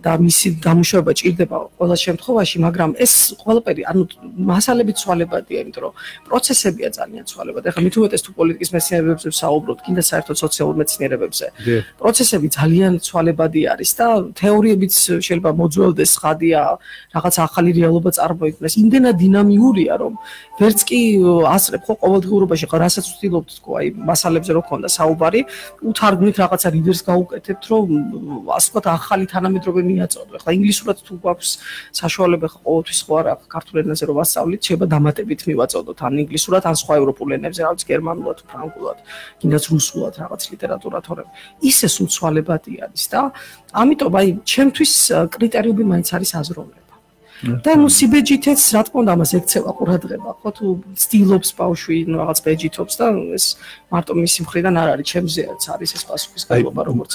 და მისი დამუშავება ჭირდება ყველა შემთხვევაში მაგრამ ეს ყველაფერი ანუ მასალები ცვალებადია იმიტომ რომ პროცესებია ძალიან ცვალებადი. ახლა მით უმეტეს თუ პოლიტიკის მეცნიერებებზე საუბრობთ კიდე საერთოდ სოციალურ მეცნიერებებზე პროცესები ძალიან ცვალებადი არის და თეორიებიც შეიძლება მოძველდეს ხადია რაღაც ახალი რეალობა წარმოიქმნას იმდენად დინამიურია რომ ვერც კი ასრებ ხო ყოველდღიურობაში ხო რასაც ვთილობთ თქო აი მასალებზე რო ქონდა საუბარი უთარგმნით რაღაცა რიდერს გაუკეთებთ რომ ასე ვთქვათ ახალი თანამედროვე მიაწოდო ახლა ინგლისურად თუ გვაქვს საშუალება ხო ყოველთვის ხო არა ქართულ ენაზე რომ ვასწავლით შეიძლება დამატებით მივაწოდოთ ან ინგლისურად ან სხვა ევროპულ ენებზე რაღაც გერმანულად თუ ფრანგულად კიდაც რუსულად რაღაც ლიტერატურა თორემ. ისე სულ ცვალებადი არის და ამიტომ აი ჩემთვის კრიტერიუმი მაინც არის აზროვნება. და ნუ სიბეჯითეც რა თქმა უნდა ამას ექცევა ყურადღება. ხო თუ სტილობს ბავშვი ნუ რაღაც ბეჯითობს და ეს მარტო მისი მხრიდან არ არის ჩემზეც არის ეს პასუხისგებლობა როგორც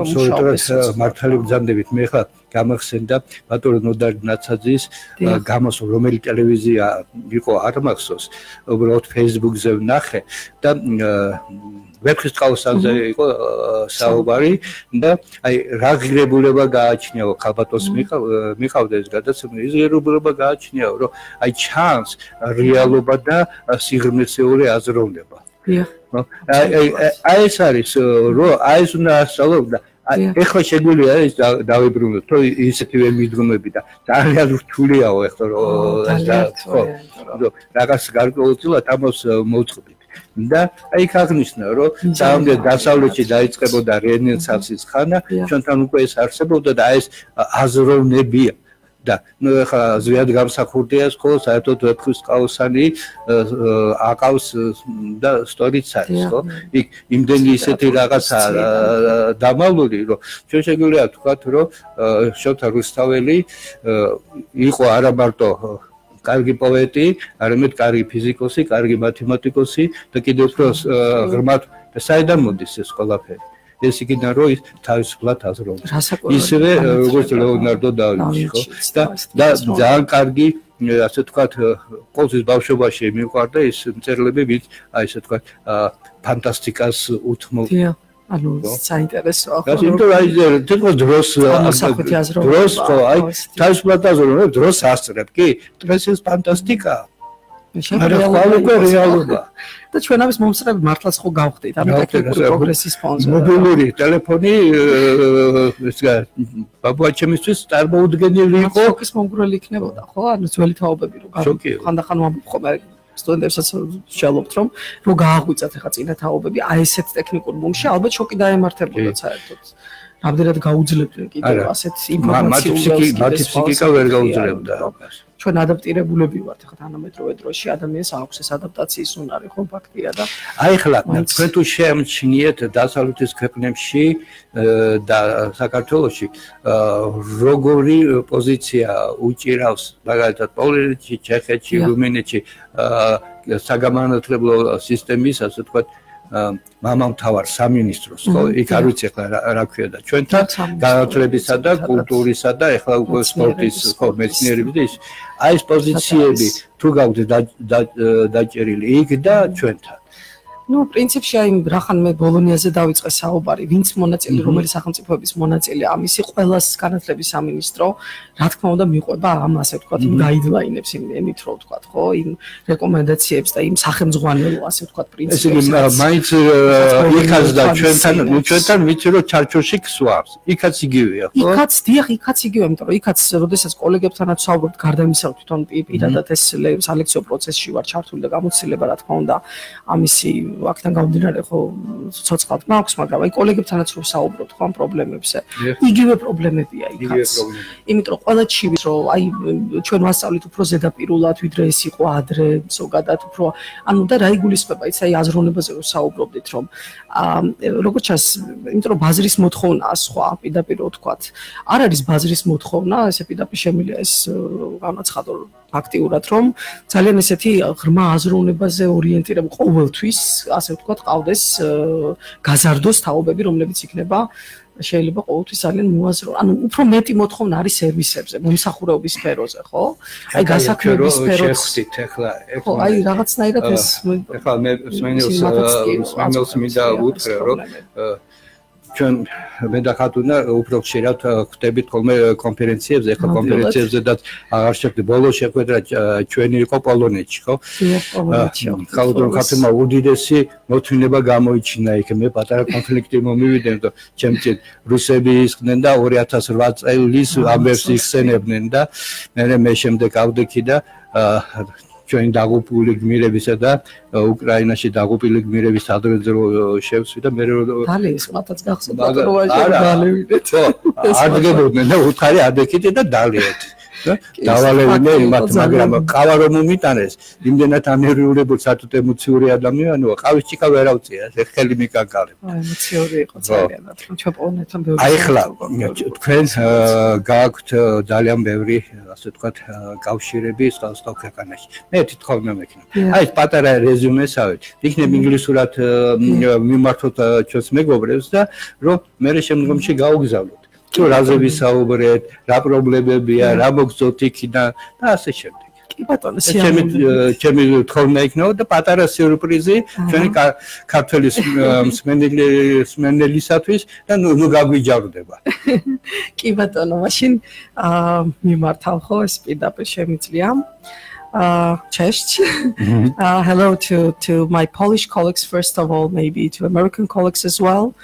აბსოლუტურად მართალი ბძანდებით მე ხა გამახსენდა. ბატონო ნოდარ ნაცაძის გამოს რომელი ტელევიზია იყო არ მახსოვს. უბრალოდ Facebook-ზე ვნახე და ვეფხის წყალსანზე იყო საუბარი და აი რა ღირებულება გააჩნიაო ხალბატონს მიყავდა ეს გადაცემა. ის ღირებულება გააჩნიაო რომ აი ჩანს რეალობა და სიღრმისეული აზროვნება. აი აი ეს არის რომ აი ეს უნდა ასწავლო და ეხლა შეგვიძლია ის დავიბრუნოთ რომ ისეთივე მიდგომები და ძალიან რთულიაო ეხლა რომ ხო რაღაც გარკვეულწილად ამას მოწყობი და აი ქაღნიშნა რომ სამდე დასავლეთში დაიწყებოდა რენესანსის ხანა ჩვენთან უკვე ეს არსებობდა და ეს აზროვნებია და ნუ ახლა ზვიად გამსახურდია ხო საერთოდ ვეფხვის ყავსანი აკავს და სტორიც არის ხო? იქ იმდენი ისეთი რაღაცა დამალული რომ ჩვენ შეგვიძლია ვთქვათ რომ შოთა რუსთაველი იყო არა მარტო კარგი პოეტი, არამედ კარგი ფიზიკოსი, კარგი მათემატიკოსი და კიდევ უფრო ღრმად და საიდან მოდის ეს ყველაფერი? ეს იქიდან რო ის თავისუფლად აზროვნებს. ისევე როგორც ლეონარდო და ვინჩი, ხო? და და ძალიან კარგი ასე თქვათ ყოველთვის ბავშვობაში მიყვარდა ის მწერლები, ვინც აი ესე თქვათ ფანტასტიკას უთმო. ანუ საინტერესოა ხო? გასიმ თუ აი თქო დროს დროს ხო აი თავისუფლად აზროვნებ დროს ასწრებ კი? ეს ის ფანტასტიკა. შეფერილობა რეალობა. და ჩვენ ამის მომსწრები მართლაც ხო გავხდით ამ ტექნიკური პროგრესის ფონზე მობილური ტელეფონი ეს ბაბუაჩემისთვის წარმოუდგენელი იყო. შოკის მომგვრელი იქნებოდა ხო? ანუ ძველი თაობები რო ხანდახან ვამბობ სტუდენტებსაც შეალობთ რომ რო გააღვიძათ ახლა წინა თაობები აი ესეთ ტექნიკურ ბუმში ალბათ შოკი დაემართებოდა საერთოდ. რამდენად გაუძლებდნენ კიდევ ასეთ ინფორმაციულ მათი ფსიქიკა ვერ გაუძლებდა ჩვენ ადაპტირებულები ვართ ახლა თანამედროვე დროში ადამიანს აქვს ეს ადაპტაციის უნარი ხო ფაქტია და აი ახლა თქვენ თუ შემჩნიეთ დასავლეთის ქვეყნებში და საქართველოში როგორი პოზიცია უჭირავს მაგალითად პოლონეთში, ჩეხეთში, რუმინეთში საგამანათლებლო სისტემის ასე ვთქვათ მამამთავარ სამინისტროს ხო? იქ არ ვიცი ახლა რა ქვია და ჩვენთან განათლებისა და კულტურისა და ახლა უკვე სპორტის ხო მეცნიერების და ის აი ეს პოზიციები თუ გავდეთ დაჭერილი იქ და ჩვენთან ну, პრინციპში აი რახანმე ბოლონიაზე დაიწყე საუბარი, ვინც მონაწილე, რომელი სახელმწიფოების მონაწილე ამისი ყოველას განათლების სამინისტრო, რა თქმა უნდა, მიყვება ამ ასე ვთქვათ, იმ გაიდლაინებს, იმ ენით რო ვთქვათ, ხო, იმ რეკომენდაციებს და იმ სახელმძღვანელო ასე ვთქვათ პრინციპებს. ესე იგი, მაინც იქაც და ჩვენთან, ნუ ჩვენთან ვიცი რომ ჩარჩოში ქსვავს. იქაც იგივეა, ხო? იქაც დიახ, იქაც იგივეა, იმიტომ რომ იქაც როდესაც კოლეგებთანაც ვსაუბრობთ, გარდა იმისა, რომ თვითონ პირადად ეს სალექციო პროცესში ვარ ჩართული და გამოცდილება, რა თქმა უნდა, ამისი აქთან გამომდინარე ხო ცოცხალთ მაქვს, მაგრამ აი კოლეგებთანაც რომ საუბრობთ ხო ამ პრობლემებზე. იგივე პრობლემებია იქაც. იმიტომ რომ ყველა ჩივის რომ აი ჩვენ ვასწავლით უფრო ზედაპირულად, ვიდრე ეს იყო ადრე, ზოგადად უფრო ანუ და რა იგულისხმება ის აი აზროვნებაზე რომ საუბრობდით რომ როგორც ჩანს, იმიტომ რომ ბაზრის მოთხოვნაა სხვა, პირდაპირ ვთქვათ. არ არის ბაზრის მოთხოვნა, ესე პირდაპირ შემილია ეს განაცხადო ფაქტიურად რომ ძალიან ესეთი ღრმა აზროვნებაზე ორიენტირებული ყოველთვის ასე ვთქვათ, ყავდეს გაზარდოს თაობები, რომლებიც იქნება შეიძლება ყოველთვის ძალიან მოაზრო. ანუ უფრო მეტი მოთხოვნა არის სერვისებზე, მომსახურების სფეროზე, ხო? აი გასაქმების სფეროზე. შეხსით ახლა. ხო, აი რაღაცნაირად ეს ახლა მე სმენელს სმენელს მინდა უთხრე, რომ ჩვენ მე და ხათუნა უფრო ხშირად ხვდებით ხოლმე კონფერენციებზე, ხო კონფერენციებზე და აღარ შეხვდი. ბოლოს შეხვედრა ჩვენი იყო პოლონეთში, ხო? ხალხო ხათუნა უდიდესი მოთმინება გამოიჩინა იქ. მე პატარა კონფლიქტი მომივიდნენ და ჩემი რუსები ისხდნენ და 2008 წელს ამბებს იხსენებდნენ და მე მე შემდეგ ავდექი და ჩვენ დაღუპული გმირებისა და უკრაინაში დაღუპული გმირების ადრეზე შევსვი და მე დალი ის მათაც გახსოვდა რომ ვაჟი დალევიდეთ არ დგებოდნენ და უთხარი ადექით და დალიეთ დავალევინე იმათ მაგრამ ყავა რომ მომიტანეს იმდენად ანერიულებულ სათუთ ემოციური ადამიანია ყავის ჭიქა ვერ ავწია ეს ხელი მიკაკალებ აი ემოციური იყო ძალიან თქმა ჩოპონეთთან ბევრი აი ხლა თქვენ გააქვთ ძალიან ბევრი ასე ვთქვათ კავშირები სხვა სხვა ქვეყანაში. მე თვითონ მექნა. აი ეს პატარა რეზუმესავით იქნებ ინგლისურად მიმართოთ ჩვენს მეგობრებს და რომ მე შემდგომში გაუგზავნოთ თუ რაზე ვისაუბრეთ, რა პრობლემებია, რა მოგწოთ იქიდან და ასე შემდეგ. კი ბატონო, ჩემი ჩემი თქმა იქნება და პატარა სიურპრიზი ჩვენი ქართველის მსმენელი მსმენელისათვის და ნუ გაგვიჯავდება. კი ბატონო, მაშინ აა მიმართავ ხო ეს პირდაპირ შემიძლია. Uh, cześć. Uh, hello to, to my Polish colleagues, first of all, maybe to American colleagues as well.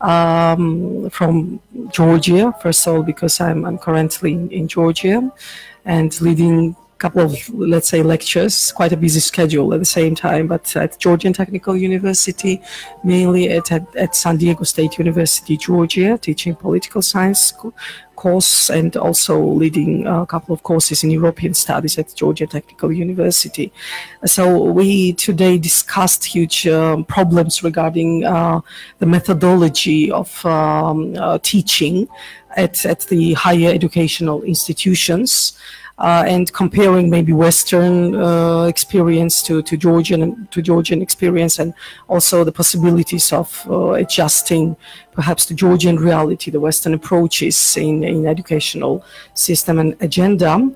Um, from Georgia, first of all, because I'm, I'm currently in, in Georgia and leading couple of, let's say, lectures, quite a busy schedule at the same time, but at Georgian Technical University, mainly at, at, at San Diego State University, Georgia, teaching political science course and also leading a couple of courses in European studies at Georgia Technical University. So we today discussed huge um, problems regarding uh, the methodology of um, uh, teaching at, at the higher educational institutions uh, and comparing maybe Western uh, experience to, to Georgian to Georgian experience, and also the possibilities of uh, adjusting perhaps the Georgian reality, the Western approaches in in educational system and agenda.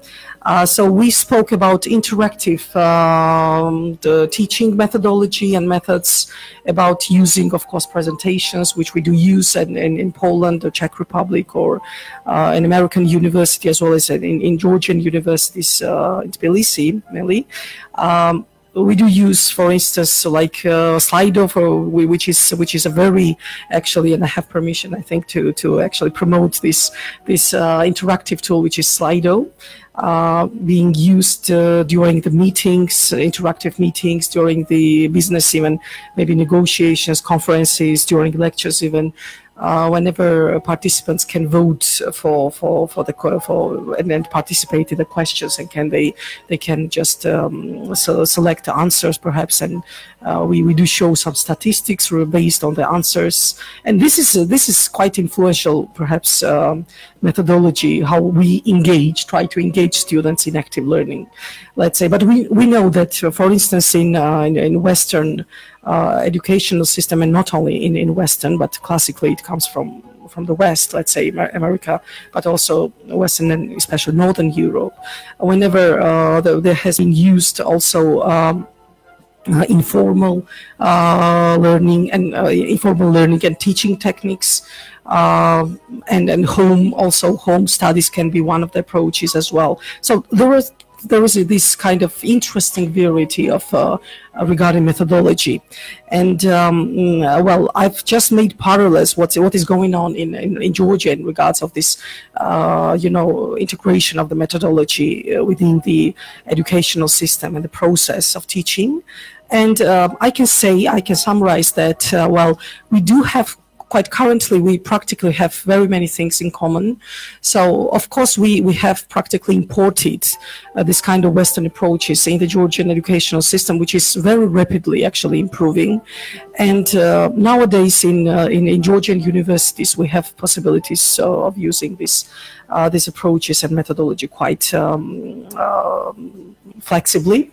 Uh, so we spoke about interactive um, teaching methodology and methods, about using, of course, presentations, which we do use in, in, in Poland, the Czech Republic, or uh, in American university, as well as in, in Georgian universities uh, in Tbilisi, mainly. Um, we do use, for instance, like uh, Slido, for which is which is a very actually, and I have permission, I think, to to actually promote this this uh, interactive tool, which is Slido. Uh, being used uh, during the meetings, interactive meetings, during the business, even maybe negotiations, conferences, during lectures, even uh, whenever participants can vote for for for the for and then participate in the questions and can they they can just um, so select the answers perhaps and uh, we, we do show some statistics based on the answers. And this is uh, this is quite influential perhaps um, methodology how we engage try to engage students in active learning let's say. But we we know that uh, for instance in uh, in, in western uh, educational system, and not only in, in Western, but classically it comes from from the West, let's say America, but also Western and especially Northern Europe. Whenever uh, there has been used also um, uh, informal uh, learning and uh, informal learning and teaching techniques uh, and and home also home studies can be one of the approaches as well so there was there is this kind of interesting variety of uh, regarding methodology, and um, mm, well, I've just made parallels what's what is going on in, in, in Georgia in regards of this, uh, you know, integration of the methodology uh, within the educational system and the process of teaching. And uh, I can say, I can summarize that, uh, well, we do have quite currently we practically have very many things in common. So of course we, we have practically imported uh, this kind of Western approaches in the Georgian educational system, which is very rapidly actually improving. And uh, nowadays in, uh, in, in Georgian universities we have possibilities uh, of using this uh, these approaches and methodology quite um, um flexibly.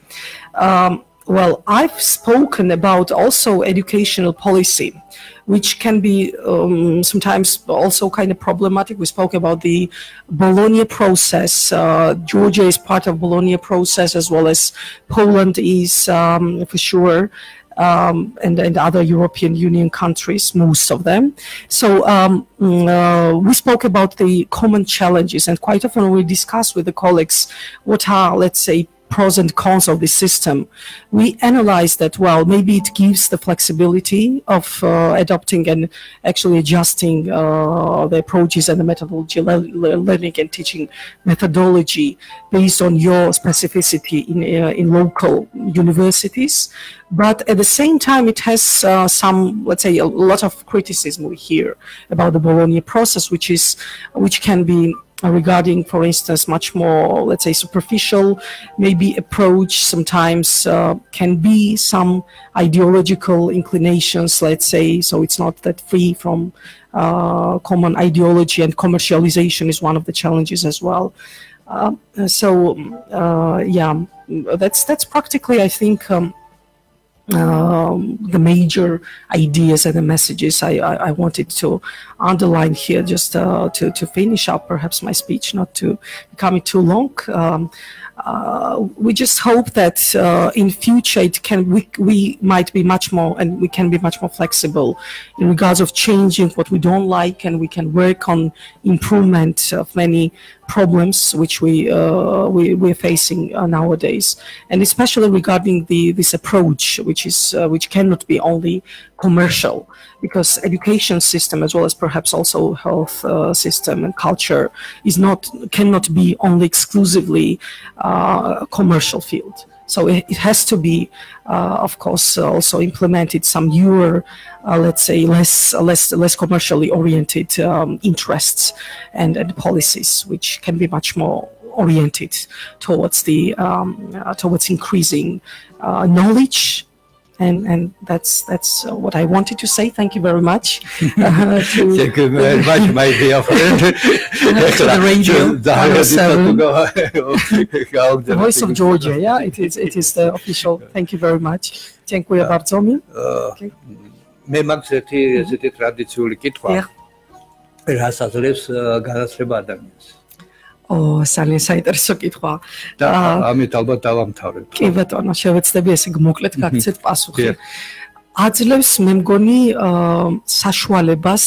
Um, well, I've spoken about also educational policy which can be um, sometimes also kind of problematic. We spoke about the Bologna process. Uh, Georgia is part of Bologna process as well as Poland is um, for sure. Um, and, and other European Union countries, most of them. So um, uh, we spoke about the common challenges, and quite often we discuss with the colleagues what are, let's say, pros and cons of the system. We analyze that, well, maybe it gives the flexibility of uh, adopting and actually adjusting uh, the approaches and the methodology, learning and teaching methodology based on your specificity in, uh, in local universities. But at the same time, it has uh, some, let's say, a lot of criticism we hear about the Bologna process, which is, which can be regarding, for instance, much more, let's say, superficial, maybe approach sometimes uh, can be some ideological inclinations, let's say, so it's not that free from uh, common ideology and commercialization is one of the challenges as well. Uh, so, uh, yeah, that's that's practically, I think, um, um, the major ideas and the messages I, I, I wanted to underline here just uh, to, to finish up perhaps my speech, not to become it too long. Um, uh, we just hope that uh, in future it can we, we might be much more and we can be much more flexible in regards of changing what we don't like and we can work on improvement of many problems which we uh, we we're facing uh, nowadays. And especially regarding the this approach which is uh, which cannot be only commercial because education system as well as perhaps also health uh, system and culture is not cannot be only exclusively uh, a commercial field. So it, it has to be uh, of course also implemented some newer uh, let's say less less less commercially oriented um, interests and, and policies which can be much more oriented towards the um, uh, towards increasing uh, knowledge and and that's that's uh, what I wanted to say. Thank you very much. Thank you very much, my dear friend. to the radio, to the Voice of Georgia. Yeah, it is it is the official. Thank you very much. Dziękuję bardzo mi. Okay. Memang seperti seperti tradisi Kitwa. Yeah. Rasa selip segala serba adanya. ო, ძალიან საინტერესო კითხვა. და ამით ალბათ დავამთავრებ. კი ბატონო, შევეცდები ესე მოკლედ გაგცეთ პასუხი. აძლევს მე მგონი საშუალებას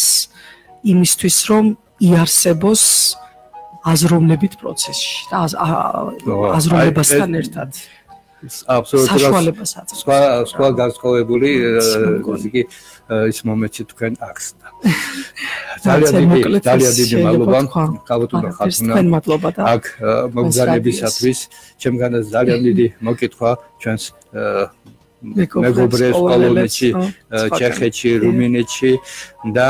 იმისთვის, რომ იარსებოს აზროვნებით პროცესში და აზროვნებასთან ერთად. აბსოლუტურად სხვა სხვა განსხვავებული ისე კი ის მომენტი თქვენ აქვს და ძალიან დიდი ძალიან დიდი მადლობა. კაბოტუნა ხალხნა თქვენ მადლობა და აქ მოგზაურებისათვის ჩემგანაც ძალიან დიდი მოკითხვა ჩვენს მეგობრებს პოლონეთში ჩეხეთში რუმინეთში და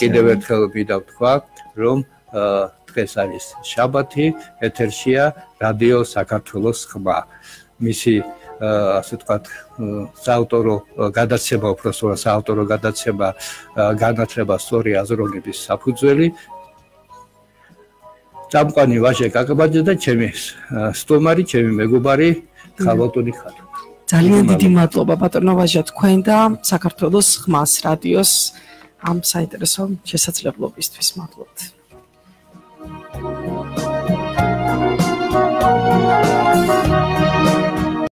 კიდევ ერთხელ მინდა ვთქვა რომ დღეს არის შაბათი ეთერშია რადიო საქართველოს ხმა მისი ასე ვთქვათ, საავტორო გადაცემა, უფრო სწორად საავტორო გადაცემა განათლება სწორი აზროვნების საფუძველი წამყვანი ვაჟე კაკაბაძე და ჩემი სტომარი, ჩემი მეგობარი ხალბატონი ხათო. ძალიან დიდი მადლობა ბატონო ვაჟა თქვენ და საქართველოს ხმას რადიოს ამ საინტერესო შესაძლებლობისთვის მადლობთ.